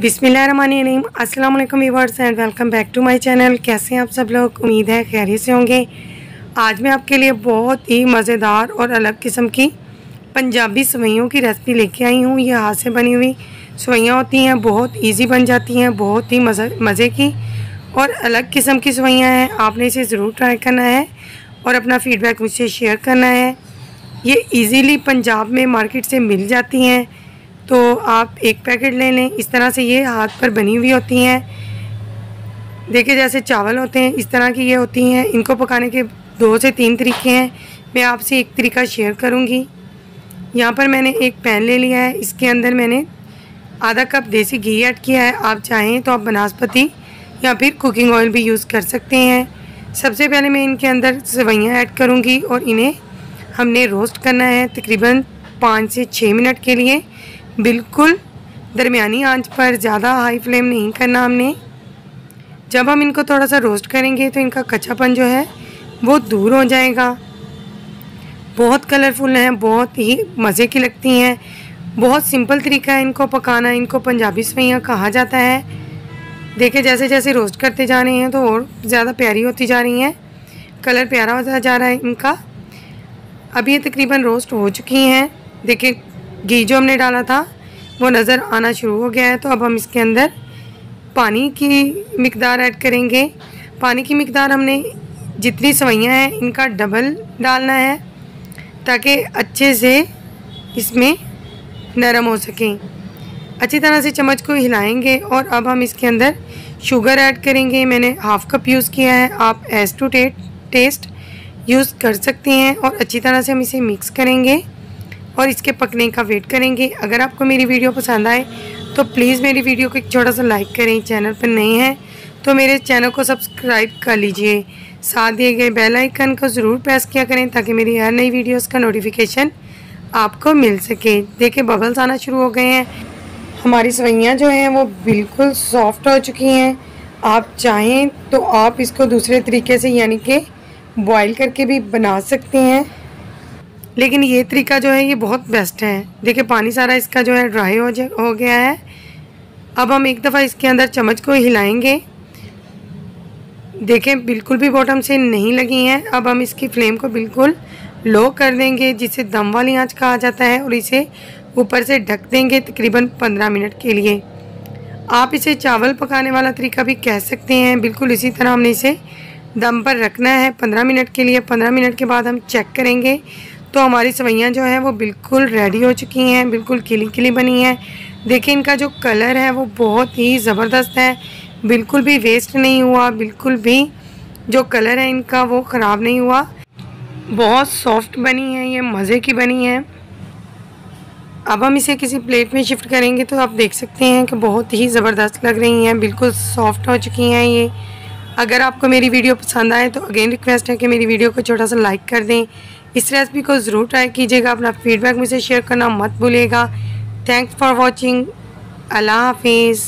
बिसमीम अस्सलाम viewers and welcome back to my channel. कैसे हैं आप सब लोग? उम्मीद है खैरियत से होंगे। आज मैं आपके लिए बहुत ही मज़ेदार और अलग किस्म की पंजाबी सवैयों की रेसिपी लेके आई हूँ। ये हाथ से बनी हुई सवैयाँ होती हैं, बहुत इजी बन जाती हैं, बहुत ही मज़े मज़े की और अलग किस्म की सवैयाँ हैं। आपने इसे ज़रूर ट्राई करना है और अपना फ़ीडबैक मुझसे शेयर करना है। ये ईज़िली पंजाब में मार्केट से मिल जाती हैं। तो आप एक पैकेट ले लें। इस तरह से ये हाथ पर बनी हुई होती हैं। देखिए, जैसे चावल होते हैं, इस तरह की ये होती हैं। इनको पकाने के दो से तीन तरीके हैं। मैं आपसे एक तरीका शेयर करूँगी। यहाँ पर मैंने एक पैन ले लिया है। इसके अंदर मैंने आधा कप देसी घी ऐड किया है। आप चाहें तो आप बनास्पति या फिर कुकिंग ऑयल भी यूज़ कर सकते हैं। सबसे पहले मैं इनके अंदर सवैयाँ ऐड करूँगी और इन्हें हमने रोस्ट करना है तकरीबन पाँच से छः मिनट के लिए। बिल्कुल। दरमियानी आँच पर ज़्यादा हाई फ्लेम नहीं करना हमने। जब हम इनको थोड़ा सा रोस्ट करेंगे तो इनका कच्चापन जो है, वो दूर हो जाएगा। बहुत कलरफुल हैं, बहुत ही मज़े की लगती हैं। बहुत सिंपल तरीका है इनको पकाना, इनको पंजाबी सवैयाँ कहा जाता है। देखिए जैसे जैसे रोस्ट करते जा रहे हैं तो और ज़्यादा प्यारी होती जा रही हैं। कलर प्यारा होता जा रहा है इनका। अभी ये तकरीबन रोस्ट हो चुकी हैं। देखिए घी जो हमने डाला था, वो नज़र आना शुरू हो गया है। तो अब हम इसके अंदर पानी की मकदार ऐड करेंगे। पानी की मकदार हमने जितनी सवैयाँ हैं, इनका डबल डालना है, ताकि अच्छे से इसमें नरम हो सकें। अच्छी तरह से चम्मच को हिलाएँगे और अब हम इसके अंदर शुगर ऐड करेंगे। मैंने हाफ़ कप यूज़ किया है, आप एस टू टेस्ट यूज़ कर सकते हैं और अच्छी तरह से हम इसे मिक्स करेंगे। और इसके पकने का वेट करेंगे। अगर आपको मेरी वीडियो पसंद आए तो प्लीज़ मेरी वीडियो को एक छोटा सा लाइक करें, चैनल पर नए हैं तो मेरे चैनल को सब्सक्राइब कर लीजिए। साथ दिए गए बेल आइकन को ज़रूर प्रेस किया करें, ताकि मेरी हर नई वीडियोस का नोटिफिकेशन आपको मिल सके। देखिए, बबल्स आना शुरू हो गए हैं। हमारी सवैयाँ जो हैं, वो बिल्कुल सॉफ्ट हो चुकी हैं। आप चाहें तो आप इसको दूसरे तरीके से यानी कि बॉईल करके भी बना सकते हैं। लेकिन ये तरीका जो है, ये बहुत बेस्ट है। देखिए, पानी सारा इसका जो है ड्राई हो जा, हो गया है। अब हम एक दफ़ा इसके अंदर चम्मच को हिलाएँगे। देखें, बिल्कुल भी बॉटम से नहीं लगी हैं। अब हम इसकी फ्लेम को बिल्कुल लो कर देंगे जिसे दम वाली आँच कहा जाता है, और इसे ऊपर से ढक देंगे तकरीबन पंद्रह मिनट के लिए। आप इसे चावल पकाने वाला तरीका भी कह सकते हैं। बिल्कुल इसी तरह हमने इसे दम पर रखना है। पंद्रह मिनट के लिए, पंद्रह मिनट के बाद हम चेक करेंगे। तो हमारी सवैयाँ जो है वो बिल्कुल रेडी हो चुकी हैं, बिल्कुल किली किली बनी हैं। देखिए, इनका जो कलर है वो बहुत ही ज़बरदस्त है। बिल्कुल भी वेस्ट नहीं हुआ, बिल्कुल भी जो कलर है इनका वो ख़राब नहीं हुआ। बहुत सॉफ्ट बनी है, ये मज़े की बनी है। अब हम इसे किसी प्लेट में शिफ्ट करेंगे तो आप देख सकते हैं कि बहुत ही ज़बरदस्त लग रही हैं, बिल्कुल सॉफ्ट हो चुकी हैं ये। अगर आपको मेरी वीडियो पसंद आए तो अगेन रिक्वेस्ट है कि मेरी वीडियो को छोटा सा लाइक कर दें। इस रेसिपी को ज़रूर ट्राई कीजिएगा, अपना फीडबैक मुझे शेयर करना मत भूलिएगा। थैंक्स फॉर वॉचिंग अल्लाह हाफिज़।